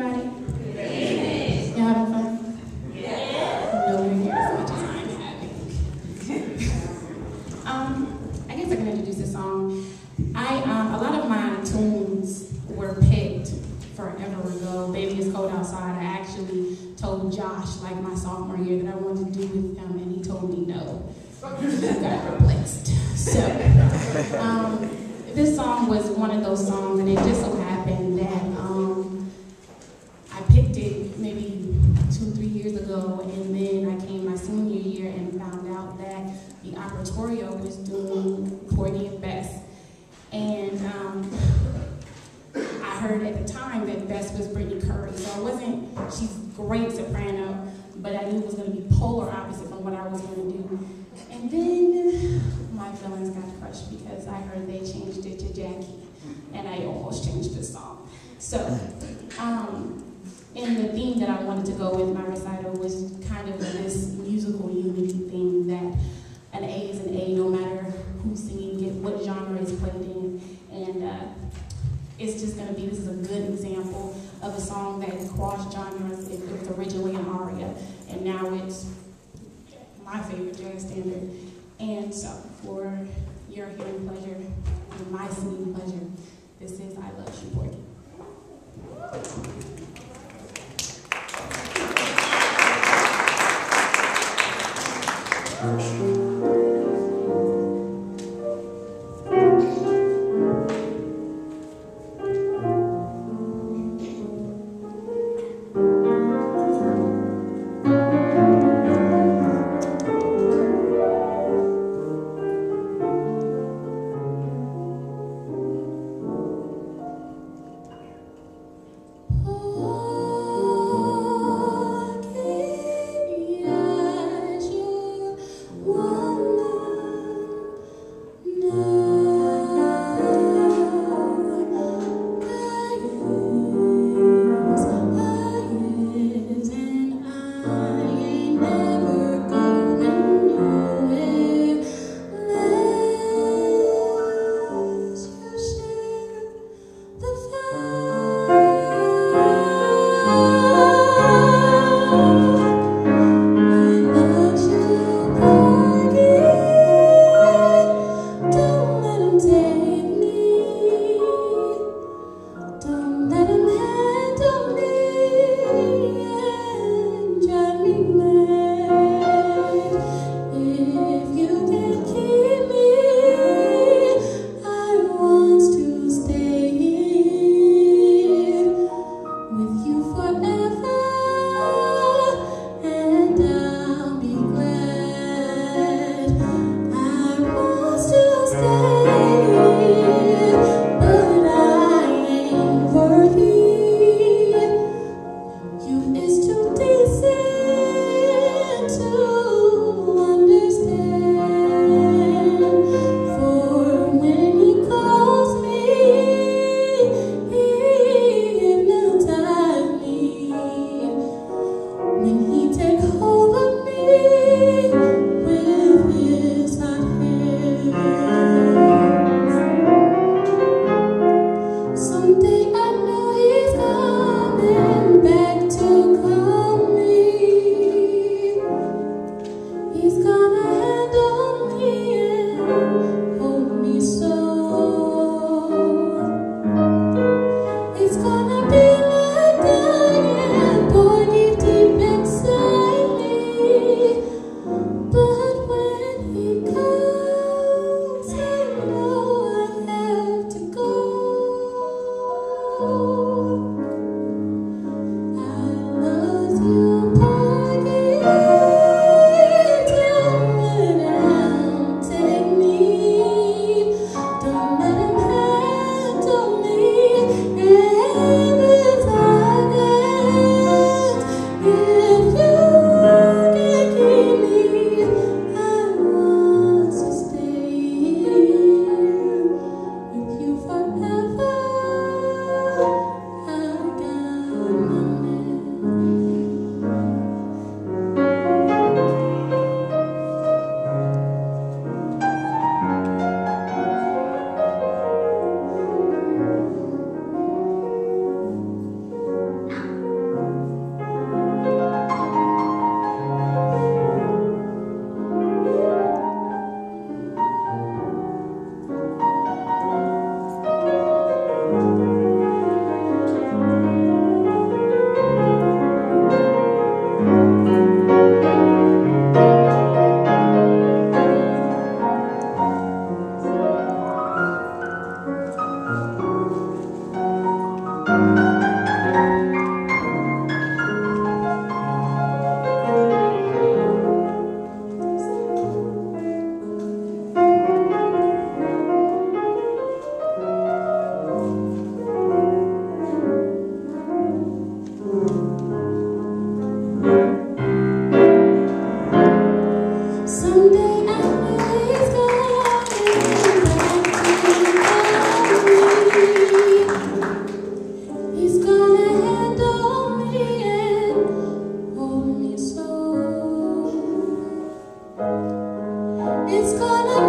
everybody? Yes. You having fun? Yeah. Nowhere near as much I'm having. um, I guess I can introduce this song. I um, a lot of my tunes were picked forever ago. Baby It's Cold Outside. I actually told Josh, like my sophomore year, that I wanted to do with him, and he told me no. got replaced. So, um, this song was one of those songs, and it just so happened that um, years ago, and then I came my senior year and found out that the Operatorio was doing Porgy and Bess. And um, I heard at the time that Bess was Brittany Curry, so I wasn't, she's great soprano, but I knew it was going to be polar opposite from what I was going to do. And then my feelings got crushed because I heard they changed it to Jackie, and I almost changed the song. So, um, and the theme that I wanted to go with my recital was kind of this musical unity theme that an A is an A no matter who's singing it, what genre is played in, and uh, it's just going to be, this is a good example of a song that crossed genres. It, it was originally an aria, and now it's my favorite jazz standard. And so, for your hearing pleasure and my singing pleasure, this is I Love You, Porgy.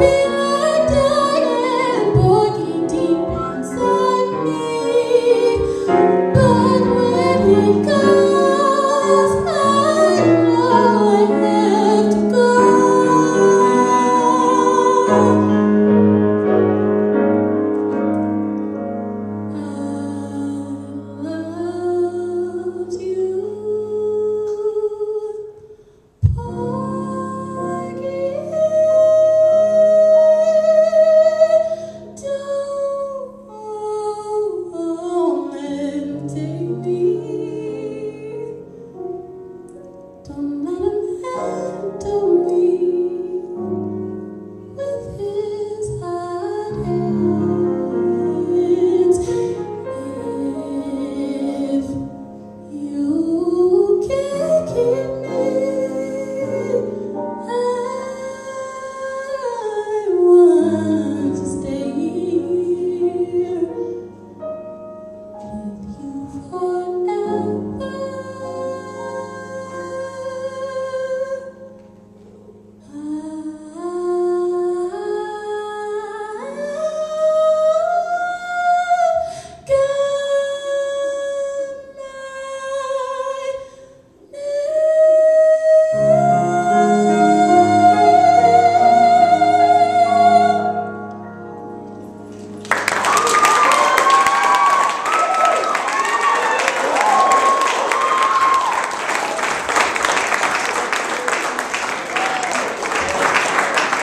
Be